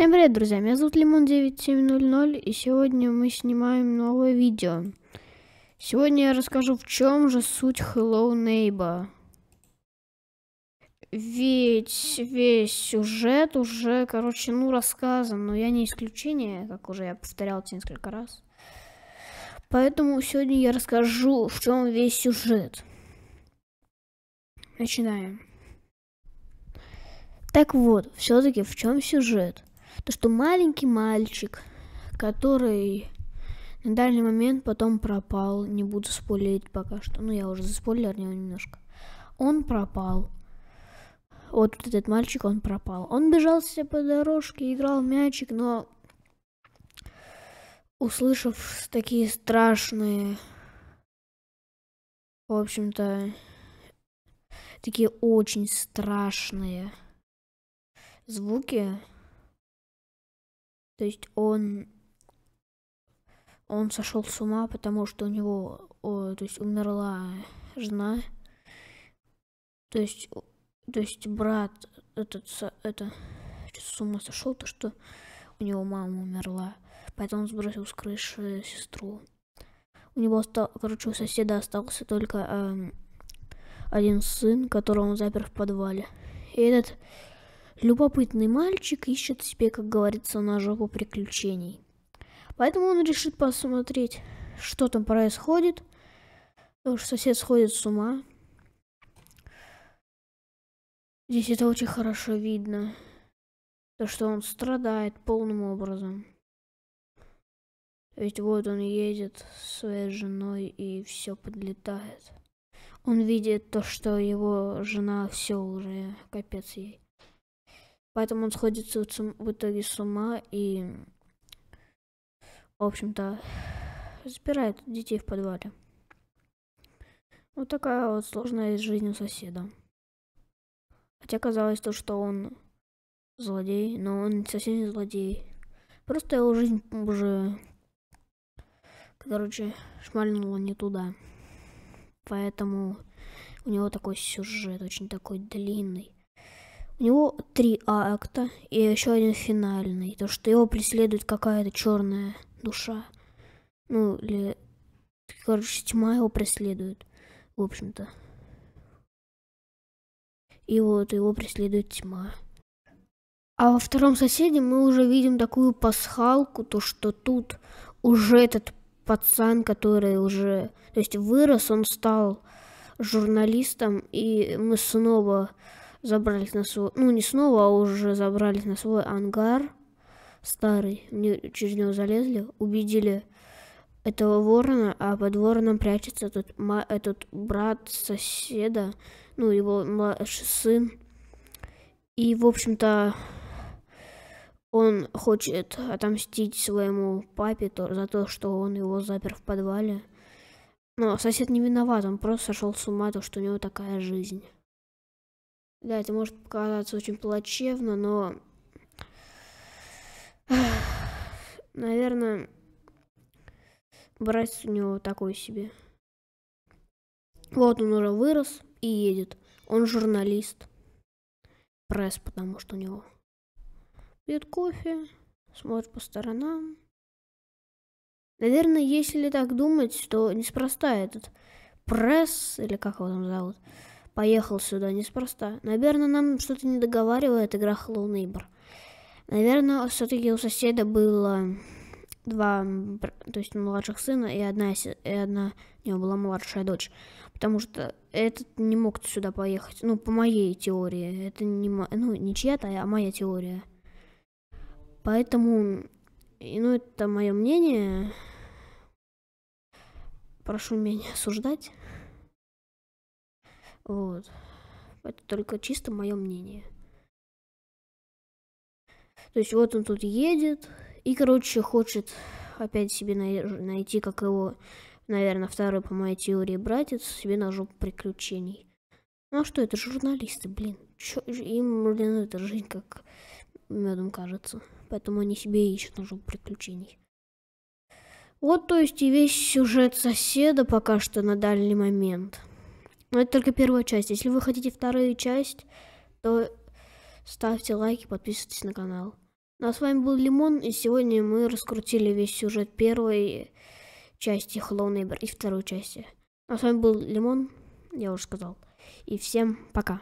Всем привет, друзья! Меня зовут Лимон9700, и сегодня мы снимаем новое видео. Сегодня я расскажу, в чем же суть Hello Neighbor. Ведь весь сюжет уже, короче, ну, рассказан, но я не исключение, как уже я повторял это несколько раз. Поэтому сегодня я расскажу, в чем весь сюжет. Начинаем. Так вот, все-таки в чем сюжет? То, что маленький мальчик, который на данный момент потом пропал, не буду спойлерить пока что, ну я уже заспойлернил немножко, он пропал. Вот этот мальчик, он пропал. Он бежал себе по дорожке, играл мячик, но услышав такие страшные, в общем-то, такие очень страшные звуки, то есть он он сошел с ума, потому что у него, о, то есть умерла жена, то есть, то есть брат этот, это, с ума сошел, то что у него мама умерла, поэтому он сбросил с крыши сестру. У него, остал, короче, у соседа остался только э, один сын, которого он запер в подвале. И этот Любопытный мальчик ищет себе, как говорится, на жопу приключений. Поэтому он решит посмотреть, что там происходит. Потому что сосед сходит с ума. Здесь это очень хорошо видно. То, что он страдает полным образом. Ведь вот он едет с своей женой и все подлетает. Он видит то, что его жена все уже капец ей. Поэтому он сходит в итоге с ума и, в общем-то, запирает детей в подвале. Вот такая вот сложная жизнь у соседа. Хотя казалось то, что он злодей, но он совсем не злодей. Просто его жизнь уже, короче, шмальнула не туда. Поэтому у него такой сюжет, очень такой длинный. У него три акта и еще один финальный. То, что его преследует какая-то черная душа. Ну, или... Короче, тьма его преследует. В общем-то. И вот его преследует тьма. А во втором соседе мы уже видим такую пасхалку, то что тут уже этот пацан, который уже, то есть вырос, он стал журналистом, и мы снова забрались на свой, ну не снова, а уже забрались на свой ангар старый, через него залезли, убедили этого ворона, а под вороном прячется этот, этот брат соседа, ну его младший сын. И, в общем-то, он хочет отомстить своему папе то, за то, что он его запер в подвале. Но сосед не виноват, он просто сошел с ума, то, что у него такая жизнь. Да, это может показаться очень плачевно, но... Наверное, брать у него такой себе. Вот он уже вырос и едет. Он журналист. Пресс, потому что у него. Пьет кофе, смотрит по сторонам. Наверное, если так думать, то неспроста этот пресс, или как его там зовут, поехал сюда неспроста. Наверное, нам что-то не договаривает игра Hello Neighbor. Наверное, все-таки у соседа было два, то есть младших сына и одна, и одна у него была младшая дочь. Потому что этот не мог сюда поехать. Ну, по моей теории. Это не, ну, не чья-то, а моя теория. Поэтому, ну, это мое мнение. Прошу меня осуждать. Вот. Это только чисто мое мнение. То есть вот он тут едет и, короче, хочет опять себе найти, как его, наверное, второй по моей теории братец, себе на жопу приключений. Ну а что, это журналисты, блин. Чё, им, блин, эта жизнь как медом кажется. Поэтому они себе ищут на жопу приключений. Вот, то есть и весь сюжет соседа пока что на дальний момент. Но это только первая часть. Если вы хотите вторую часть, то ставьте лайки, подписывайтесь на канал. Ну а с вами был Лимон, и сегодня мы раскрутили весь сюжет первой части Hello Neighbor и второй части. Ну, а с вами был Лимон, я уже сказал. И всем пока.